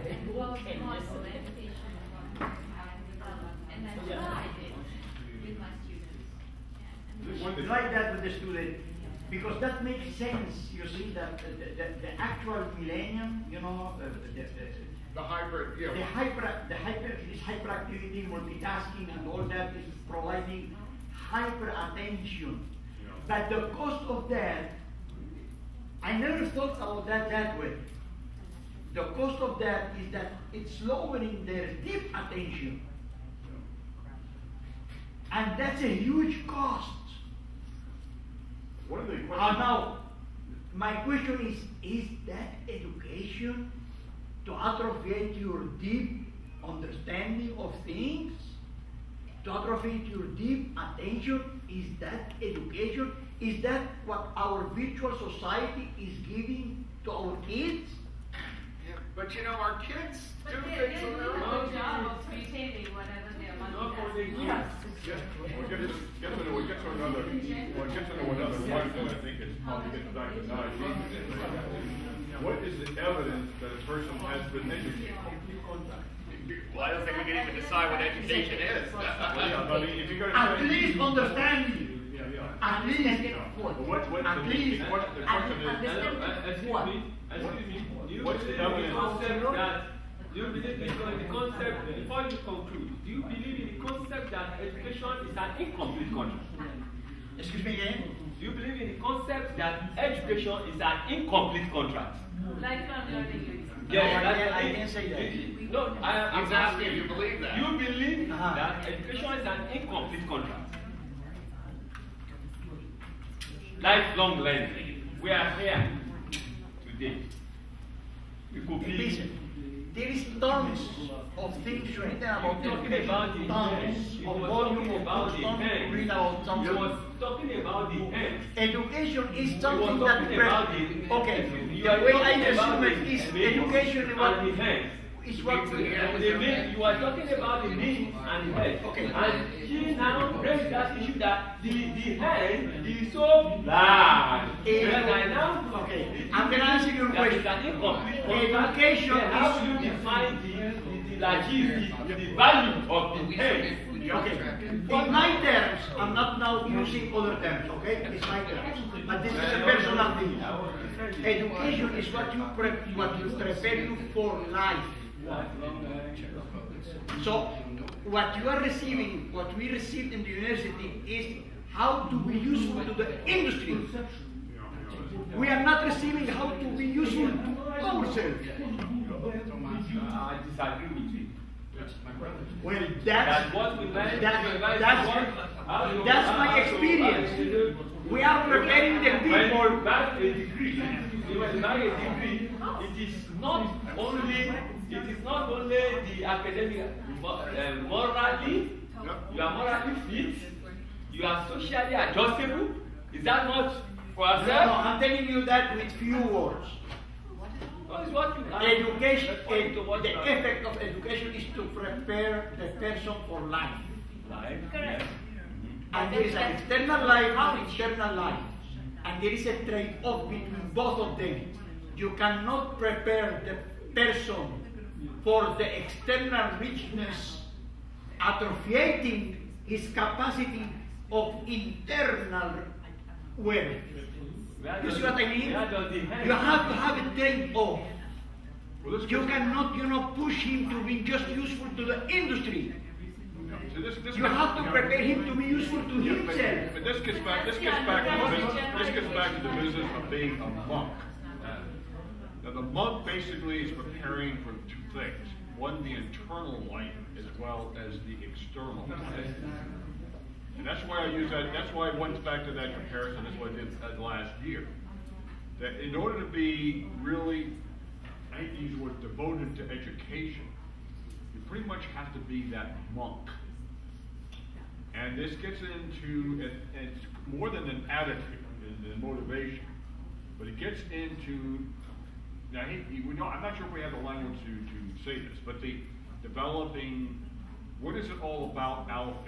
Speaker 8: And both model education and, and I tried it with my students. Yeah, and-
Speaker 1: Try that with the student, because that makes sense, you see, that the, the, the actual millennium, you know, the, the, the,
Speaker 3: The hybrid, know.
Speaker 1: the hyper, the hyper, this hyperactivity, multitasking and all that is providing hyper attention. But the cost of that, I never thought about that that way. The cost of that is that it's lowering their deep attention. And that's a huge cost.
Speaker 4: What are the
Speaker 1: Uh, now, my question is, is that education to atrophy your deep understanding of things? To atrophy your deep attention? Is that education? Is that what our virtual society is giving to our kids?
Speaker 3: Yeah, But you know, our kids do
Speaker 12: But they,
Speaker 3: things on their own.
Speaker 12: good job of retaining whatever they are multitasking.
Speaker 4: Get, we'll get get to, we'll get to another, we'll get to another question, I think it's probably gets back to Nagib. What is the evidence that a person has been educated?
Speaker 3: Well, I don't think we can even decide what education is.
Speaker 4: Well, yeah, but if you're gonna
Speaker 1: At least understanding.
Speaker 4: Yeah, yeah.
Speaker 1: At least.
Speaker 4: But what, what,
Speaker 1: At
Speaker 4: the,
Speaker 1: least.
Speaker 4: what, the question is,
Speaker 11: excuse me, excuse me, do you
Speaker 4: What's the
Speaker 11: in the
Speaker 4: evidence?
Speaker 11: Concept that, do you believe in the concept, before you conclude, do you believe in the concept that education is an incomplete contract?
Speaker 1: Excuse me again?
Speaker 11: Do you believe in the concept that education is an incomplete contract?
Speaker 12: Lifelong learning.
Speaker 11: Yes,
Speaker 1: No, I
Speaker 11: that's
Speaker 1: can't- I
Speaker 11: it-
Speaker 1: can't say that.
Speaker 11: No, I, I'm
Speaker 3: He's asking if you believe that.
Speaker 11: You believe
Speaker 1: Uh-huh.
Speaker 11: that
Speaker 10: education is an incomplete contract. Lifelong learning. We are here today. We could be
Speaker 1: Listen, there is tons of things written about
Speaker 10: talking about the
Speaker 1: tons. Of volume of
Speaker 10: about
Speaker 1: books, tons to read about something.
Speaker 10: was talking about the hands.
Speaker 1: Education is something that
Speaker 10: about the
Speaker 1: okay. The way I
Speaker 10: about
Speaker 1: assume it is education what
Speaker 10: the hands.
Speaker 1: Is what
Speaker 10: The means, you are talking about the means and the head.
Speaker 1: Okay.
Speaker 10: And she now raised that issue that the, the head is so large.
Speaker 1: Eh,
Speaker 10: Whereas I now,
Speaker 1: okay, I'm gonna answer your
Speaker 10: that is
Speaker 1: question.
Speaker 10: an.
Speaker 1: Education
Speaker 10: Then how
Speaker 1: is-
Speaker 10: do you define the, the, the largesse, the, the value of the head?
Speaker 1: Okay. In my terms, I'm not now using other terms, okay? It's my terms. But this is a personal thing. Education is what you pre- what you prepare you for life. So, what you are receiving, what we received in the university is how to be useful to the industry. We are not receiving how to be useful to ourselves.
Speaker 10: I disagree with you.
Speaker 1: Well, that's,
Speaker 10: That's
Speaker 1: that- that's, that's my experience. We are preparing the people.
Speaker 10: a degree, it is not only, it is not only the academic, mo- uh, morally, you are morally fit, you are socially adjustable. Is that not for
Speaker 1: No,
Speaker 10: ourselves?
Speaker 1: no, I'm telling you that with few words.
Speaker 10: That is what you.
Speaker 1: Education,
Speaker 10: According
Speaker 1: ed-
Speaker 10: what
Speaker 1: the effect of education is to prepare the person for life.
Speaker 10: Right?
Speaker 12: Correct.
Speaker 1: And there is an external life and internal life. And there is a trade-off between both of them. You cannot prepare the person for the external richness, atrophying his capacity of internal wealth. You see what I mean?
Speaker 10: where does the hand-
Speaker 1: You have to have a trade-off. You cannot, you know, push him to be just useful to the industry.
Speaker 4: So this, this
Speaker 1: You have to prepare him to be useful to
Speaker 4: Yeah, but-
Speaker 1: himself.
Speaker 4: But this gets back, this gets back to the business, this gets back to the business of being a monk. Now, the monk basically is preparing for two things. One, the internal light as well as the external life. And that's why I use that, that's why I went back to that comparison, that's what I did that last year. That in order to be really, I hate to use devoted to education, you pretty much have to be that monk. And this gets into, it's more than an attitude and motivation, but it gets into, now, he, he, we I'm not sure if we have the language to, to say this, but the developing, what is it all about out?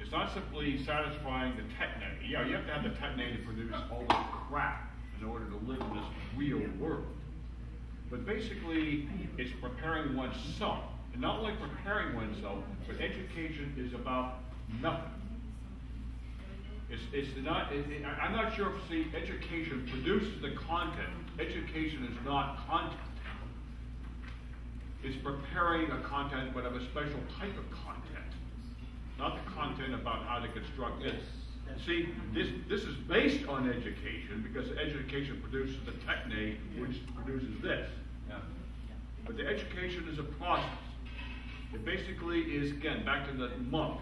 Speaker 4: It's not simply satisfying the techne. Yeah, you have to have the techne to produce all this crap in order to live in this real world. But basically, it's preparing oneself. And not only preparing oneself, but education is about nothing. It's, it's not, it, it, I'm not sure if, see, education produces the content. Education is not content. It's preparing a content, but of a special type of content. Not the content about how to construct this. See, this, this is based on education, because education produces the techne, which produces this. But the education is a process. It basically is, again, back to the monk.